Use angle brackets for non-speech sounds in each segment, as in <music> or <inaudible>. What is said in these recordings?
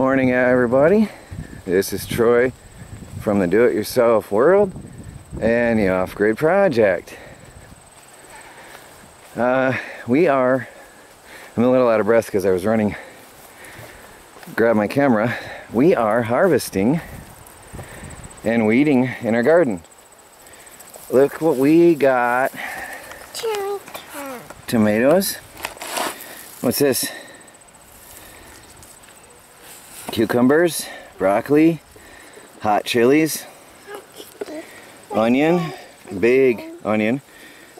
Morning everybody. This is Troy from the Do-It-Yourself World and the Off-Grid Project. Uh, we are, I'm a little out of breath because I was running, grab my camera. We are harvesting and weeding in our garden. Look what we got. Tomatoes. What's this? Cucumbers, broccoli, hot chilies, onion, big onion,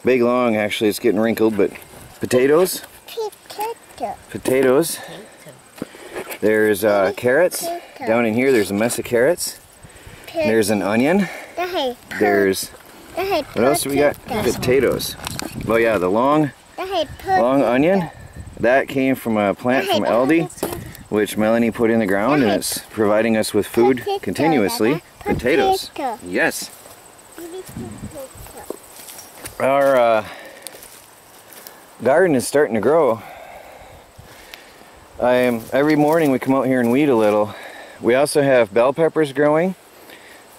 big long actually, it's getting wrinkled, but potatoes, potatoes, there's uh, carrots, down in here there's a mess of carrots, there's an onion, there's, what else do we got? Potatoes. Oh yeah, the long, long onion, that came from a plant from Aldi which Melanie put in the ground and it's providing us with food continuously. Potatoes. Yes. Our uh, garden is starting to grow. I am every morning we come out here and weed a little. We also have bell peppers growing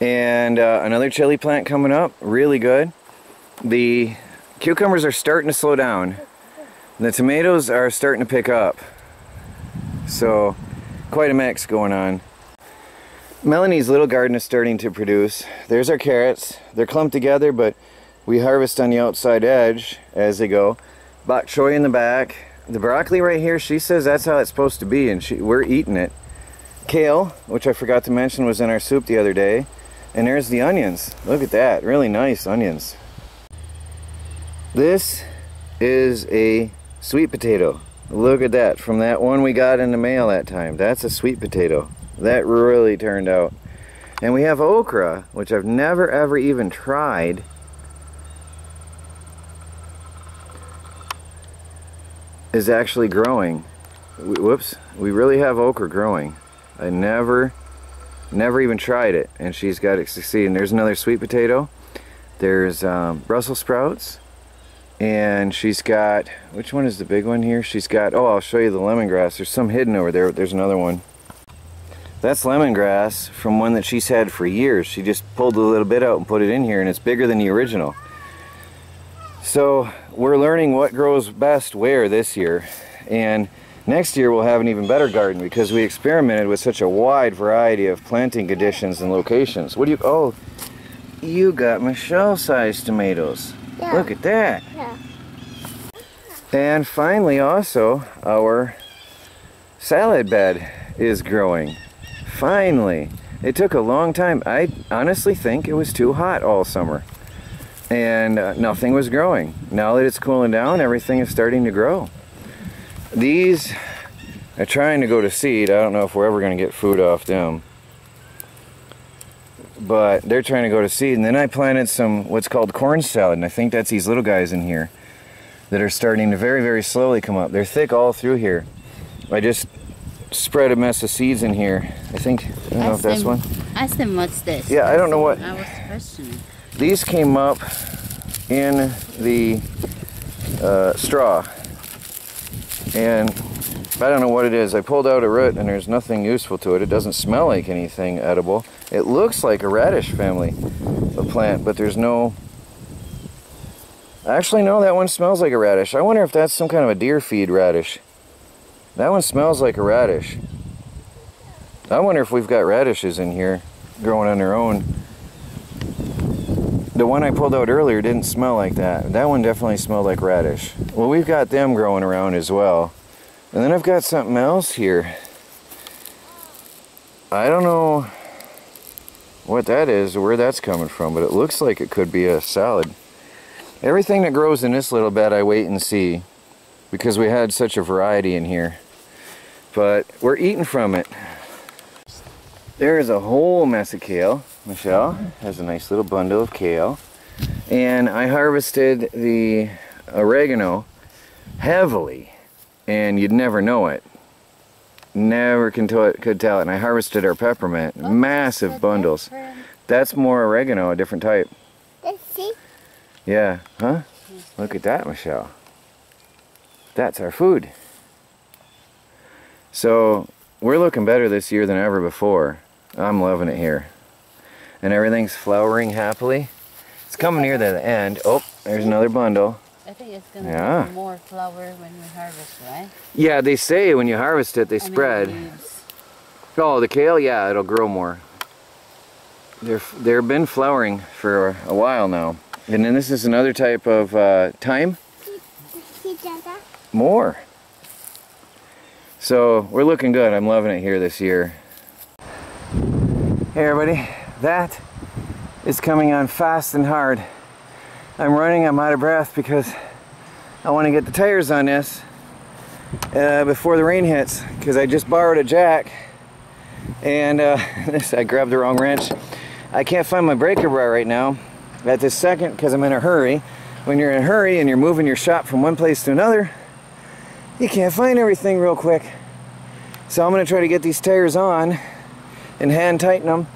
and uh, another chili plant coming up, really good. The cucumbers are starting to slow down. The tomatoes are starting to pick up. So quite a mix going on. Melanie's little garden is starting to produce. There's our carrots. They're clumped together, but we harvest on the outside edge as they go. Bok choy in the back. The broccoli right here, she says that's how it's supposed to be, and she, we're eating it. Kale, which I forgot to mention was in our soup the other day. And there's the onions. Look at that, really nice onions. This is a sweet potato. Look at that, from that one we got in the mail that time. That's a sweet potato. That really turned out. And we have okra, which I've never ever even tried. Is actually growing. Whoops, we really have okra growing. I never, never even tried it. And she's got it succeeding. There's another sweet potato. There's um, Brussels sprouts and she's got which one is the big one here? She's got oh I'll show you the lemongrass. There's some hidden over there there's another one. That's lemongrass from one that she's had for years. She just pulled a little bit out and put it in here and it's bigger than the original. So we're learning what grows best where this year. And next year we'll have an even better garden because we experimented with such a wide variety of planting conditions and locations. What do you oh you got Michelle sized tomatoes yeah. Look at that. Yeah. And finally also our salad bed is growing. Finally. It took a long time. I honestly think it was too hot all summer. And uh, nothing was growing. Now that it's cooling down, everything is starting to grow. These are trying to go to seed. I don't know if we're ever going to get food off them but they're trying to go to seed. And then I planted some what's called corn salad, and I think that's these little guys in here that are starting to very, very slowly come up. They're thick all through here. I just spread a mess of seeds in here. I think, I don't know if that's one. Ask them what's this. Yeah, I don't know what. I was questioning. These came up in the uh, straw. And I don't know what it is. I pulled out a root and there's nothing useful to it. It doesn't smell like anything edible. It looks like a radish family of plant, but there's no... Actually, no, that one smells like a radish. I wonder if that's some kind of a deer feed radish. That one smells like a radish. I wonder if we've got radishes in here growing on their own. The one I pulled out earlier didn't smell like that. That one definitely smelled like radish. Well, we've got them growing around as well. And then I've got something else here. I don't know what that is where that's coming from, but it looks like it could be a salad. Everything that grows in this little bed I wait and see because we had such a variety in here. But we're eating from it. There is a whole mess of kale. Michelle has a nice little bundle of kale. And I harvested the oregano heavily and you'd never know it. Never can tell it, could tell it. And I harvested our peppermint, oh, massive bundles. That's more oregano, a different type. Yeah, huh? Look at that, Michelle. That's our food. So we're looking better this year than ever before. I'm loving it here. And everything's flowering happily. It's coming near the end. Oh, there's another bundle. I think it's gonna Yeah. be more flower when we harvest, right? Yeah, they say when you harvest it, they I spread. leaves. Oh, the kale, yeah, it'll grow more. They're they've been flowering for a while now, and then this is another type of uh, thyme. More. So we're looking good. I'm loving it here this year. Hey everybody, that is coming on fast and hard. I'm running. I'm out of breath because I want to get the tires on this uh, before the rain hits because I just borrowed a jack and uh, <laughs> I grabbed the wrong wrench. I can't find my breaker bar right now at this second because I'm in a hurry. When you're in a hurry and you're moving your shop from one place to another, you can't find everything real quick. So I'm going to try to get these tires on and hand tighten them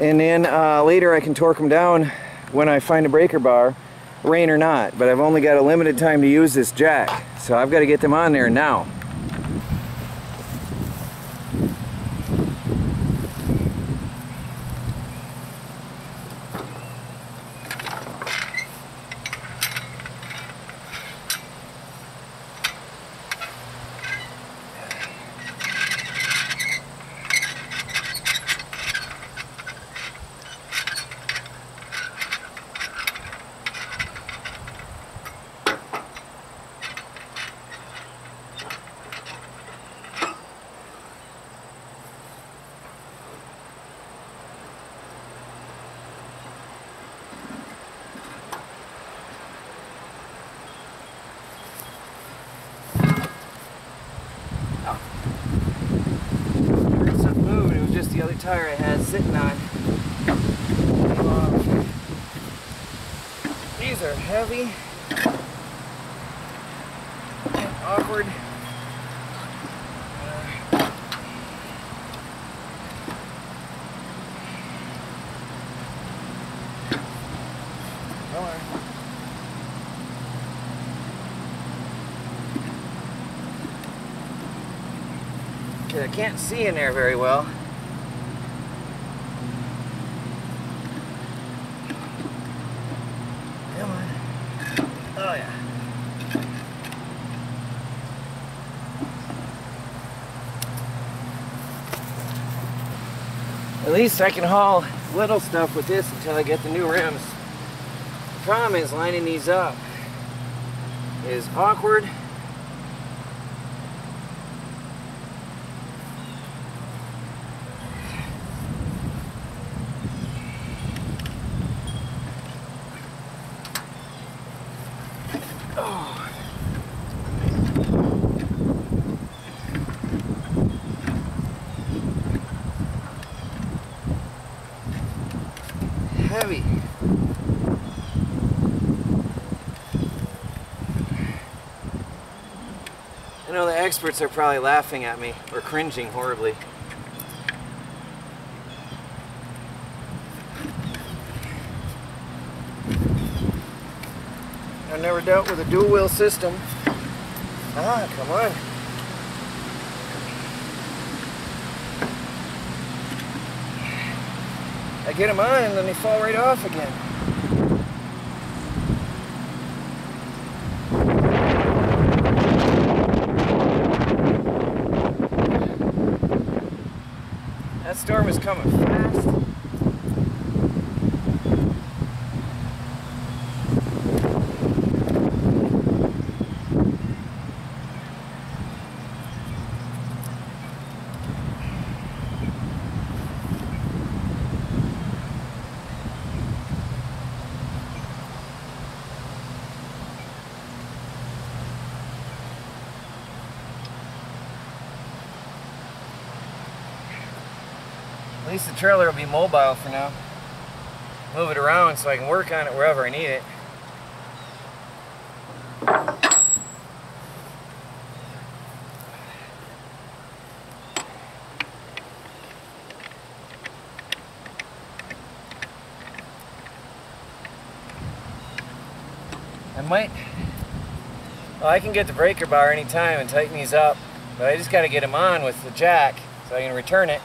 and then uh, later I can torque them down when I find a breaker bar, rain or not. But I've only got a limited time to use this jack, so I've got to get them on there now. heard something move, and it was just the other tire I had sitting on. These are heavy and awkward. Uh. I can't see in there very well. Come on. Oh yeah. At least I can haul little stuff with this until I get the new rims. The problem is lining these up is awkward heavy. I know the experts are probably laughing at me or cringing horribly. I've never dealt with a dual wheel system. Ah, come on. I get them on and then they fall right off again. That is coming fast. At least the trailer will be mobile for now. Move it around so I can work on it wherever I need it. I might, well, I can get the breaker bar anytime and tighten these up, but I just got to get them on with the jack So I can return it.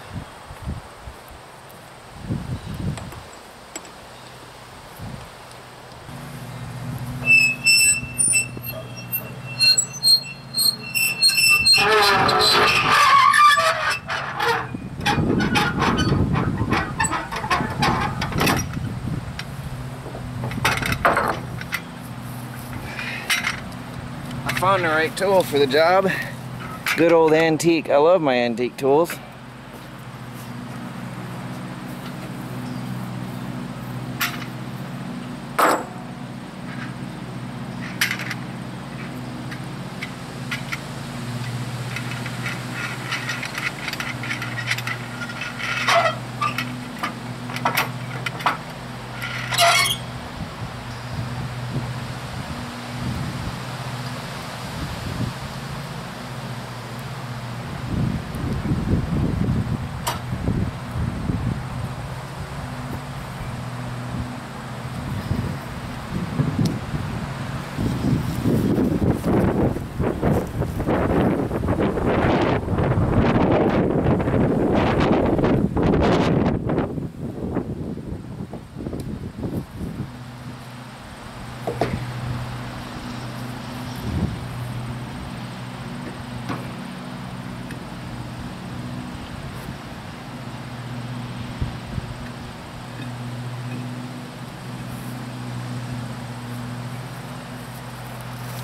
Found the right tool for the job. Good old antique. I love my antique tools.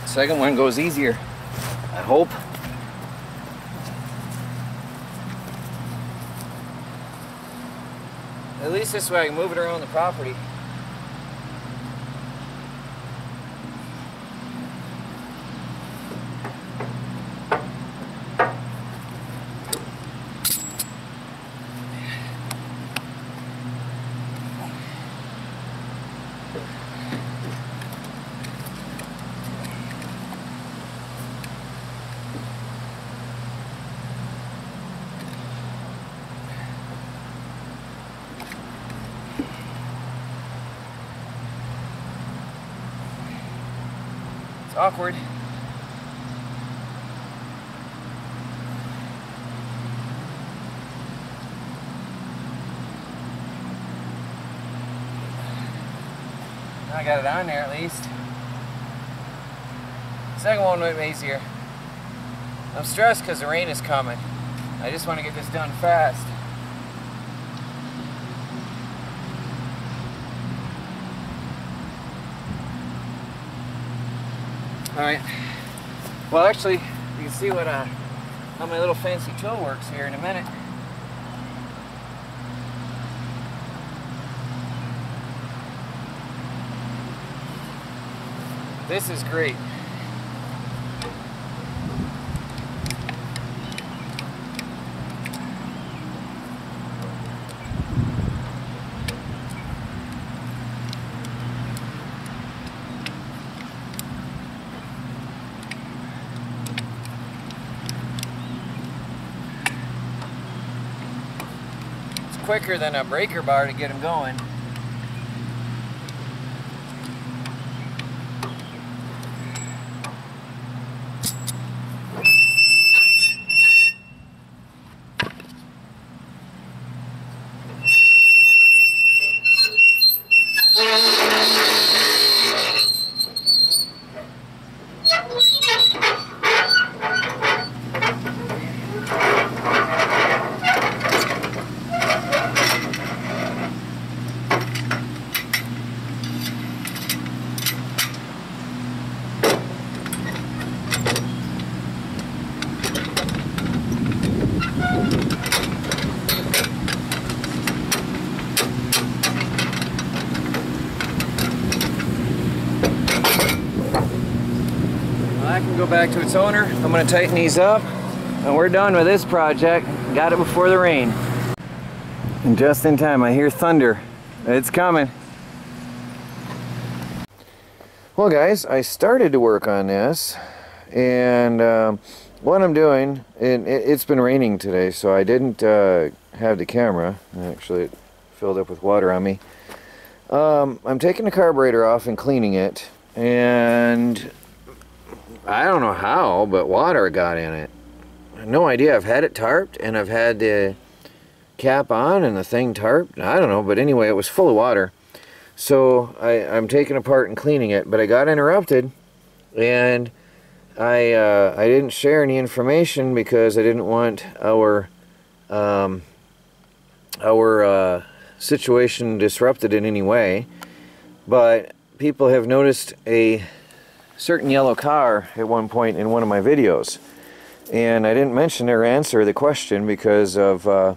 Second one goes easier. I hope. At least this way I can move it around the property. It's awkward. I got it on there at least. Second one went easier. I'm stressed because the rain is coming. I just want to get this done fast. All right. Well, actually, you can see what uh, how my little fancy tool works here in a minute. This is great. It's quicker than a breaker bar to get them going. Well, I can go back to its owner. I'm to tighten these up, and we're done with this project. Got it before the rain. And just in time, I hear thunder. It's coming. Well, guys, I started to work on this, and um, what I'm doing, and it, it's been raining today, so I didn't uh, have the camera. Actually, it filled up with water on me. Um, I'm taking the carburetor off and cleaning it, and I don't know how, but water got in it. no idea. I've had it tarped and I've had the cap on and the thing tarped. I don't know, but anyway, it was full of water. So I, I'm taking apart and cleaning it, but I got interrupted and I uh, I didn't share any information because I didn't want our um, our uh, situation disrupted in any way. But people have noticed a certain yellow car at one point in one of my videos, and I didn't mention or answer the question because of uh,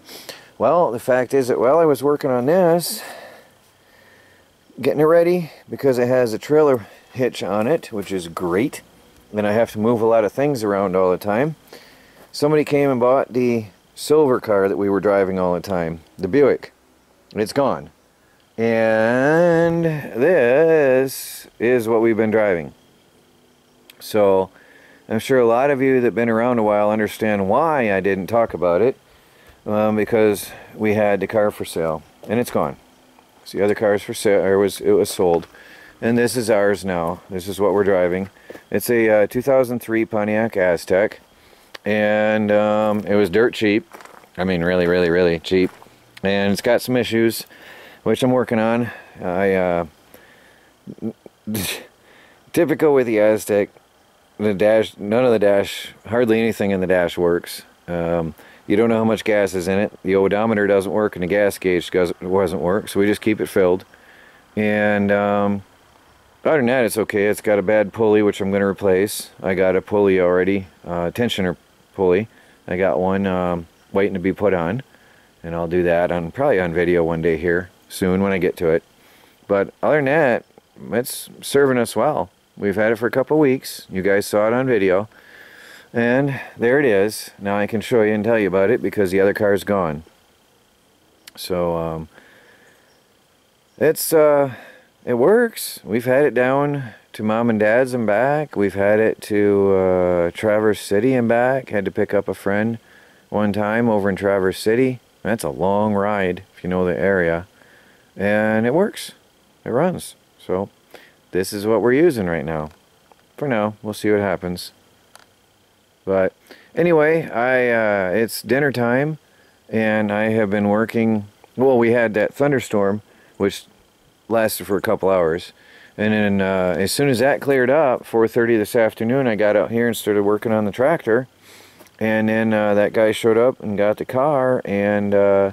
well, the fact is that while I was working on this, getting it ready because it has a trailer hitch on it, which is great and I have to move a lot of things around all the time. Somebody came and bought the silver car that we were driving all the time, the Buick. It's gone. And this is what we've been driving. So I'm sure a lot of you that have been around a while understand why I didn't talk about it. Um, because we had the car for sale and it's gone. So the other car's for sale, or was it was sold. And this is ours now. This is what we're driving. It's a uh, 2003 Pontiac Aztek. And um, it was dirt cheap. I mean, really, really, really cheap. And it's got some issues, which I'm working on. I, uh, <laughs> typical with the Aztek, the dash, none of the dash, hardly anything in the dash works. Um, you don't know how much gas is in it. The odometer doesn't work and the gas gauge doesn't, work, so we just keep it filled. And um, other than that, it's okay. It's got a bad pulley, which I'm going to replace. I got a pulley already, uh, tensioner pulley. I got one um, waiting to be put on, and I'll do that on probably on video one day here soon when I get to it. But other than that, it's serving us well. We've had it for a couple weeks. You guys saw it on video. And there it is. Now I can show you and tell you about it because the other car is gone. So, um, it's, uh, it works. We've had it down to mom and dad's and back. We've had it to uh, Traverse City and back. Had to pick up a friend one time over in Traverse City. That's a long ride if you know the area. And it works. It runs. So this is what we're using right now. For now, we'll see what happens. But anyway, I uh, it's dinner time and I have been working. Well, we had that thunderstorm, which lasted for a couple hours. And then uh, as soon as that cleared up, 4.30 this afternoon, I got out here and started working on the tractor. And then uh, that guy showed up and got the car. And uh,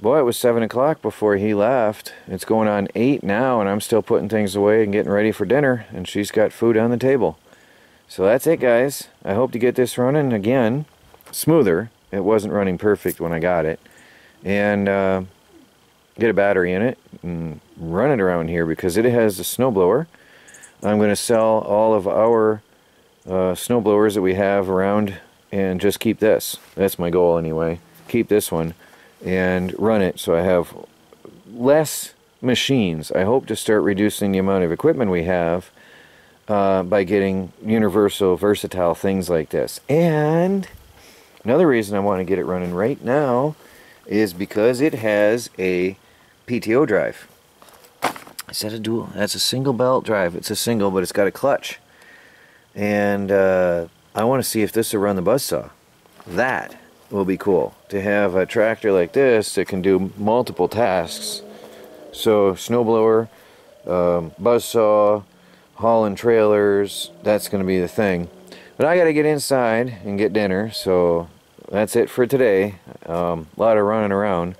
boy, it was 7 o'clock before he left. It's going on 8 now, and I'm still putting things away and getting ready for dinner. And she's got food on the table. So that's it, guys. I hope to get this running again smoother. It wasn't running perfect when I got it. And uh, get a battery in it and run it around here because it has a snowblower. I'm going to sell all of our uh, snowblowers that we have around and just keep this. That's my goal anyway. Keep this one and run it so I have less machines. I hope to start reducing the amount of equipment we have uh, by getting universal, versatile things like this. And another reason I want to get it running right now is because it has a PTO drive. Is that a dual? That's a single belt drive. It's a single, but it's got a clutch. And uh, I want to see if this will run the buzzsaw. That will be cool. To have a tractor like this that can do multiple tasks. So snowblower, um, buzzsaw, hauling trailers, that's going to be the thing. But I got to get inside and get dinner, so that's it for today. Um, a lot of running around.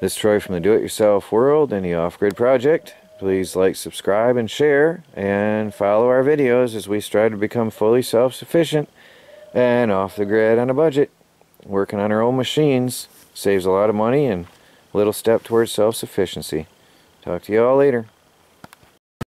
This is Troy from the Do-It-Yourself World and the Off-Grid Project. Please like, subscribe, and share, and follow our videos as we strive to become fully self-sufficient and off the grid on a budget. Working on our own machines saves a lot of money and a little step towards self-sufficiency. Talk to you all later.